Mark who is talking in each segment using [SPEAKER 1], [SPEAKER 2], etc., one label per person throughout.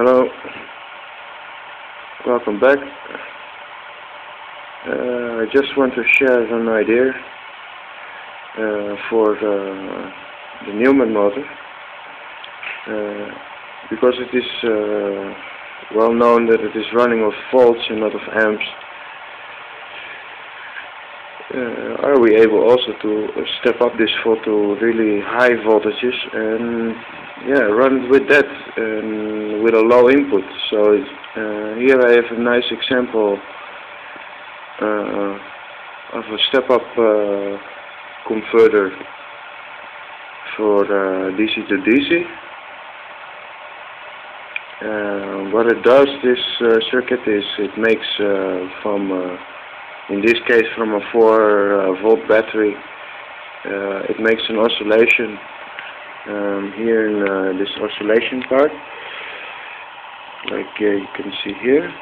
[SPEAKER 1] Hello. Welcome back. Uh, I just want to share an idea uh, for the, the Newman motor uh, because it is uh, well known that it is running of volts and not of amps. Uh, are we able also to step up this volt to really high voltages and yeah run with that and with a low input. So uh, here I have a nice example uh, of a step up uh, converter for uh, DC to DC uh, what it does this uh, circuit is it makes from in this case from a 4 volt battery it makes an oscillation um, here in uh, this oscillation part like uh, you can see here.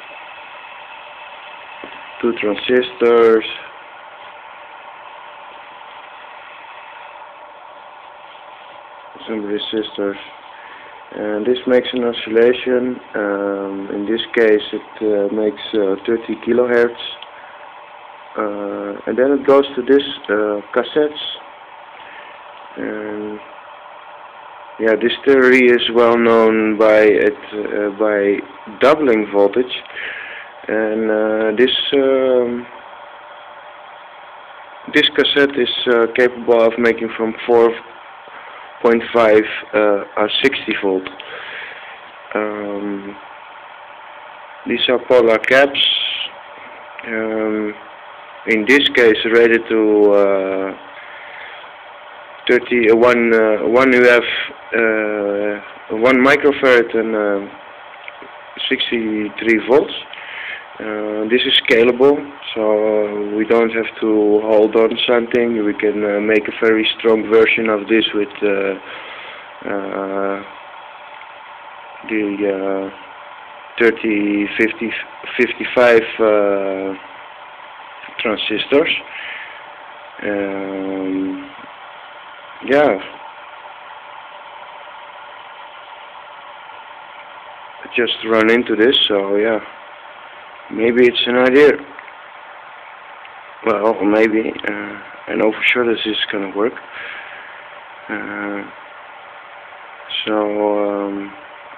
[SPEAKER 1] Two transistors. Some resistors. And this makes an oscillation. Um, in this case it uh, makes uh, 30 kilohertz. Uh, and then it goes to this uh, cassettes. And yeah, this theory is well known by it uh, by doubling voltage, and uh, this um, this cassette is uh, capable of making from 4.5 uh, or 60 volt. Um, these are polar caps. Um, in this case, rated to uh, 30 uh, one uh, one UF uh, one microfarad and 63 volts. this is scalable, so we don't have to hold on something. We can make a very strong version of this with the uh, 30, 50, 55 uh, transistors. Um, yeah. I just run into this, so yeah. Maybe it's an idea. Well, maybe. Uh, I know for sure this is gonna work. Uh, so, um,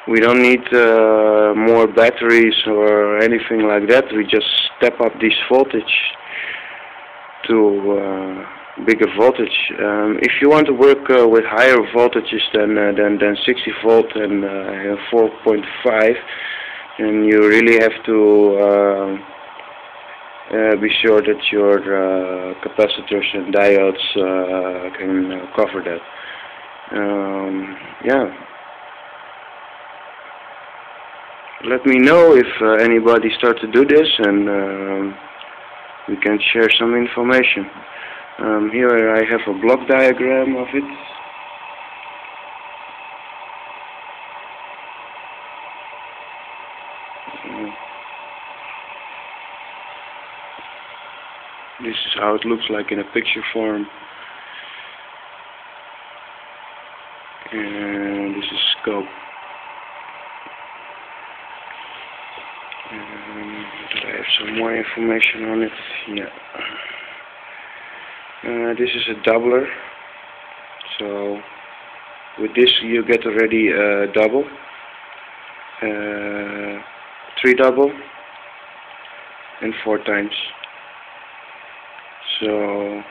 [SPEAKER 1] we don't need uh, more batteries or anything like that. We just step up this voltage to uh, bigger voltage. Um, if you want to work uh, with higher voltages than uh, than than 60 volt and uh, 4.5, then you really have to um, uh, be sure that your uh, capacitors and diodes uh, can cover that. Um, yeah. Let me know if anybody start to do this and um, we can share some information. Um, here I have a block diagram of it. This is how it looks like in a picture form. And this is scope. And I have some more information on it? Yeah. Uh, this is a doubler. So with this you get already a double. Uh, three double and four times. So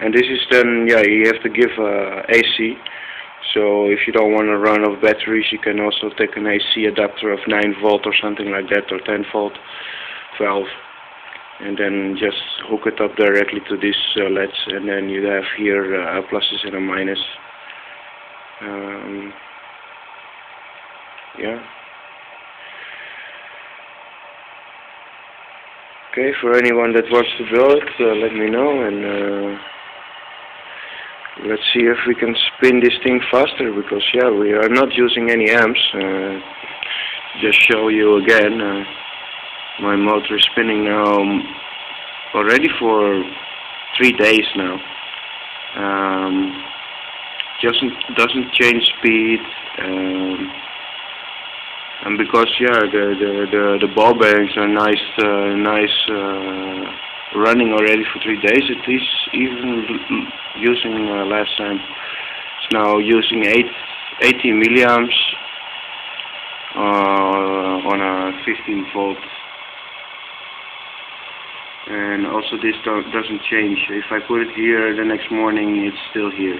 [SPEAKER 1] and this is then yeah you have to give uh, AC so if you don't want to run off batteries you can also take an AC adapter of 9 volt or something like that or 10 volt 12 and then just hook it up directly to these uh, LEDs and then you have here uh, a pluses and a minus. Um, yeah. Okay for anyone that wants to build it uh, let me know and uh, let's see if we can spin this thing faster because yeah we are not using any amps. Uh, just show you again uh, my motor is spinning now already for three days now. Um, doesn't doesn't change speed um, and because yeah the the the, the ball bearings are nice uh, nice uh, running already for three days it is even using uh, last time. It's now using 8 80 milliamps uh, on a 15 volt and also this doesn't change. If I put it here the next morning it's still here.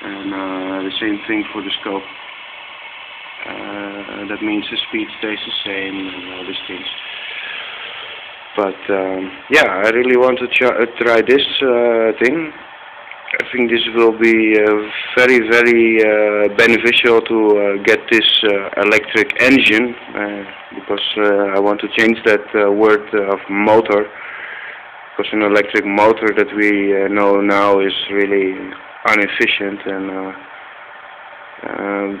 [SPEAKER 1] And uh, the same thing for the scope. Uh, that means the speed stays the same and all these things. But um, yeah I really want to uh, try this uh, thing I think this will be uh, very very uh, beneficial to uh, get this electric engine because I want to change that word of motor because an electric motor that we know now is really inefficient and um,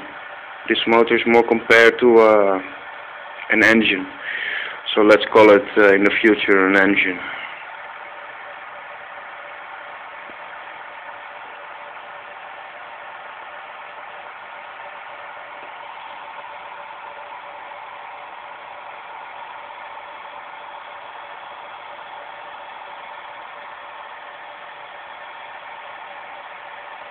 [SPEAKER 1] this motor is more compared to uh, an engine. So let's call it uh, in the future an engine